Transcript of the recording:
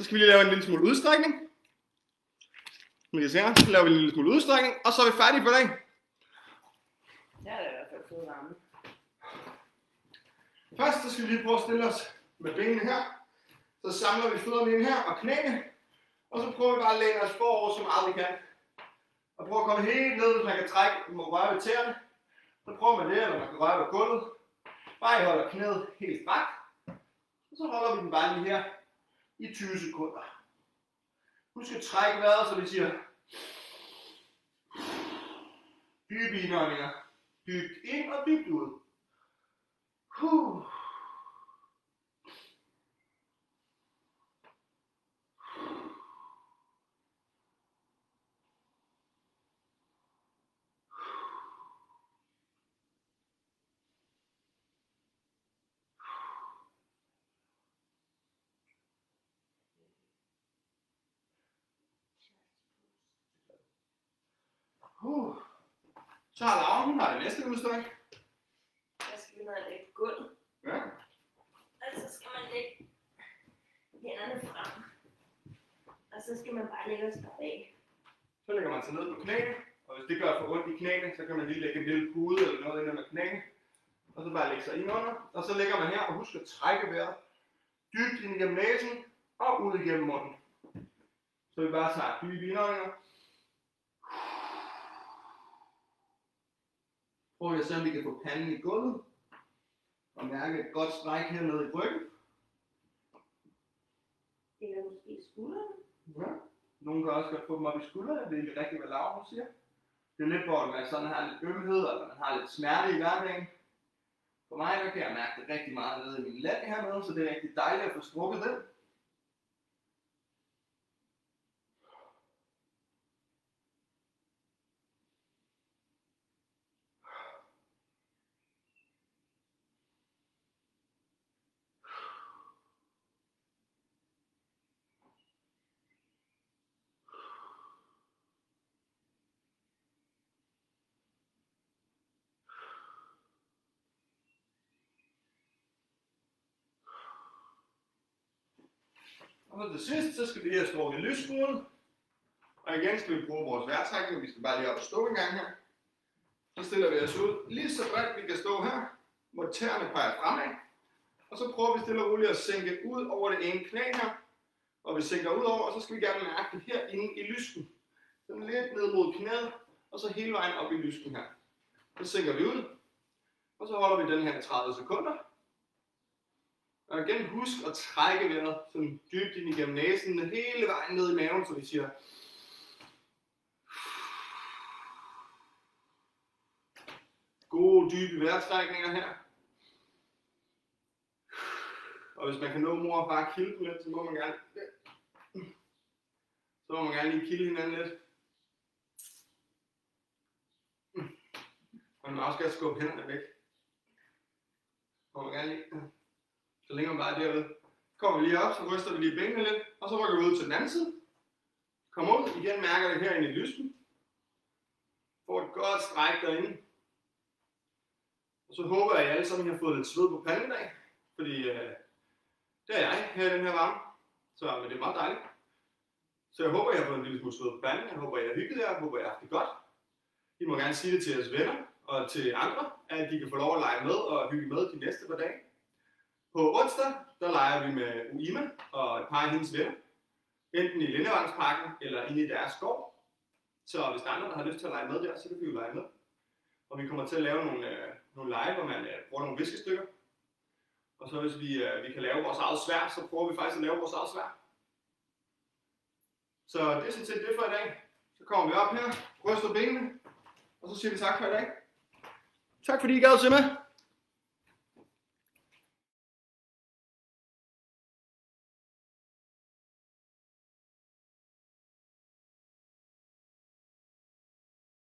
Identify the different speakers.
Speaker 1: Så skal vi lige lave en lille smule udstrækning. Som I kan se her, så laver vi en lille smule udstrækning, og så er vi færdige for dagen.
Speaker 2: Jeg er i hvert fald fået varme.
Speaker 1: Først så skal vi lige prøve at stille os med benene her. Så samler vi fødderne ind her og knæene. Og så prøver vi bare at læne os forover så meget vi kan. Og prøv at komme helt ned, hvis man kan trække, må røre ved tæerne. Så prøver man det, eller man kan røre ved gulvet. Bare I holder knæet helt strakt. Og så holder vi den bare lige her i 20 sekunder. Husk at trække vejret, så vi siger dybe indåndinger. Dybt ind og dybt ud. Huh. Uh. Så har Laura, hun har det næste udstræk.
Speaker 2: Jeg skal vi ned og lægge gulv.
Speaker 1: Ja.
Speaker 2: Og så skal man lægge hænderne frem. Og så skal man bare lægge os bag.
Speaker 1: Så lægger man sig ned på knæene, og hvis det gør for ondt i knæene, så kan man lige lægge en lille pude eller noget ind under knæene. Og så bare lægge sig ind under. Og så lægger man her, og husk at trække vejret dybt ind igennem næsen og ud igennem munden. Så vi bare tager dybe indåndinger. Prøv at se, om vi kan få panden i gulvet. Og mærke et godt stræk hernede i ryggen.
Speaker 2: Eller måske skuldrene.
Speaker 1: Ja. Nogle kan også godt få dem op i skuldrene, det er ikke rigtigt, hvad Laura hun siger. Det er lidt, hvor man sådan har lidt ømhed, eller man har lidt smerte i hverdagen. For mig der kan jeg mærke det rigtig meget nede i min lænd hernede, så det er rigtig dejligt at få strukket den. På det sidste, så skal vi lige have strukket lysskruen. Og igen skal vi bruge vores værtrækning. vi skal bare lige op og stå en gang her. Så stiller vi os ud lige så bredt vi kan stå her, hvor tæerne peger fremad. Og så prøver vi stille og roligt at sænke ud over det ene knæ her. Og vi sænker ud over, og så skal vi gerne mærke det herinde i lysken. Sådan lidt ned mod knæet, og så hele vejen op i lysken her. Så sænker vi ud, og så holder vi den her 30 sekunder. Og igen husk at trække vejret sådan dybt ind igennem næsen, hele vejen ned i maven, så vi siger. Gode dybe vejrtrækninger her. Og hvis man kan nå mor og far kilde dem lidt, så må man gerne, så må man gerne lige kilde hinanden lidt. Man må også gerne skubbe hænderne væk. Så må man gerne lige. Så længere man bare derude. Kommer vi lige op, så ryster vi lige benene lidt, og så rykker vi ud til den anden side. Kom ud, igen mærker det herinde i lysken. Får et godt stræk derinde. Og så håber jeg, at I alle sammen har fået lidt sved på panden i dag. Fordi øh, det er jeg her i den her varme. Så men det er meget dejligt. Så jeg håber, at I har fået en lille smule sved på panden. Jeg håber, at I har hygget jer. Jeg håber, at I har haft det godt. I må gerne sige det til jeres venner og til andre, at de kan få lov at lege med og hygge med de næste par dage. På onsdag, der leger vi med Uima og et par af hendes venner. Enten i Lindevangsparken eller inde i deres skov. Så hvis der er andre, der har lyst til at lege med der, så kan vi jo lege med. Og vi kommer til at lave nogle, øh, nogle lege, hvor man øh, bruger nogle viskestykker. Og så hvis vi, øh, vi kan lave vores eget svær, så prøver vi faktisk at lave vores eget svær. Så det er sådan set det for i dag. Så kommer vi op her, ryster benene, og så siger vi tak for i dag. Tak fordi I gad at se med.